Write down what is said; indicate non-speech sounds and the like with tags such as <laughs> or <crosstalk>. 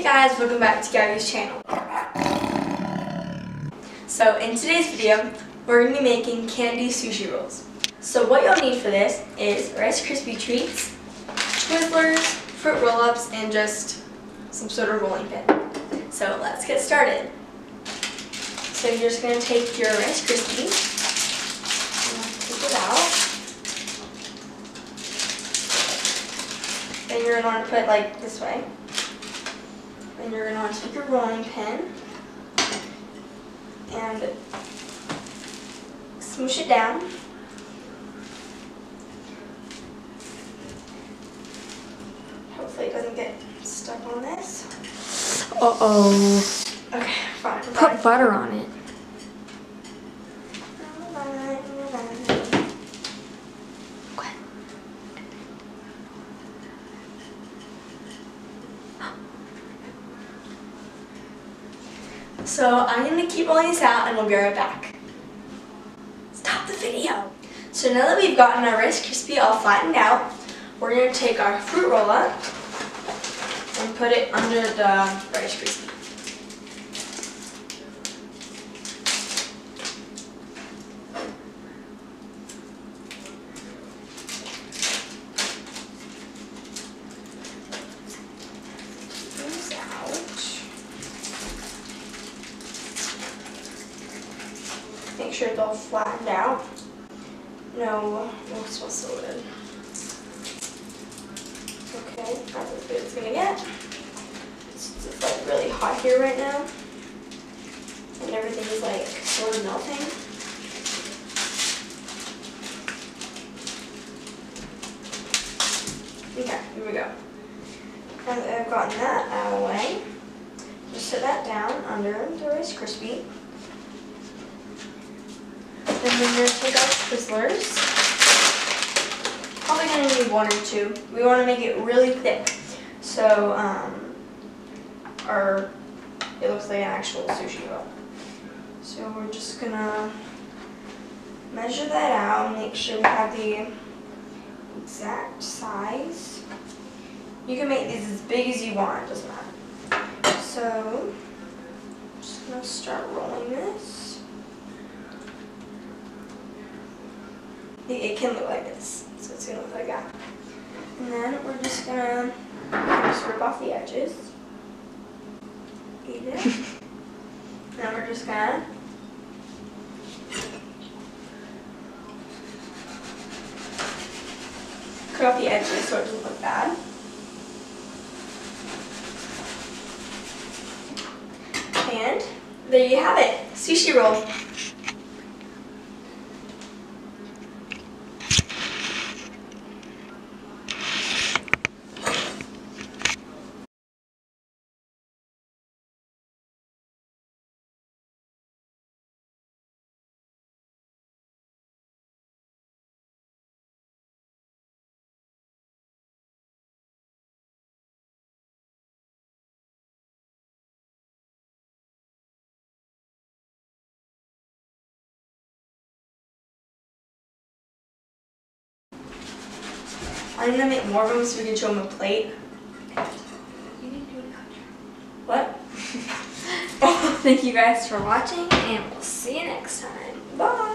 Hey guys, welcome back to Gabby's channel. So in today's video, we're going to be making candy sushi rolls. So what you'll need for this is Rice Krispie treats, Twizzlers, fruit roll-ups, and just some sort of rolling pin. So let's get started. So you're just going to take your Rice Krispies, take it out. Then you're going to to put it like this way. Then you're going to take your rolling pin and smoosh it down. Hopefully it doesn't get stuck on this. Uh-oh. Okay, fine. Put butter on it. So I'm going to keep rolling this out and we'll be right back. Stop the video. So now that we've gotten our Rice Krispie all flattened out, we're going to take our fruit roll up and put it under the Rice Krispie. These out. Make sure it's all flattened out. No, supposed to lid. Okay, that's as good as it's gonna get. It's like really hot here right now. And everything is like sort of melting. Okay, here we go. Now that I've gotten that out of the way, just set that down under the Rice Krispie. And then we're going to take our Twizzlers. Probably going to need one or two. We want to make it really thick. So, um, our, it looks like an actual sushi roll. So we're just going to measure that out, make sure we have the exact size. You can make these as big as you want, it doesn't matter. So, I'm just going to start rolling this. It- It can look like this, so it's gonna look like that. And then we're just gonna just rip off the edges. Eat it. <laughs> then we're just gonna cut off the edges so it doesn't look bad. And there you have it, sushi roll. I'm gonna make more of them so we can show them a plate. What? <laughs> Thank you guys for watching and we'll see you next time. Bye!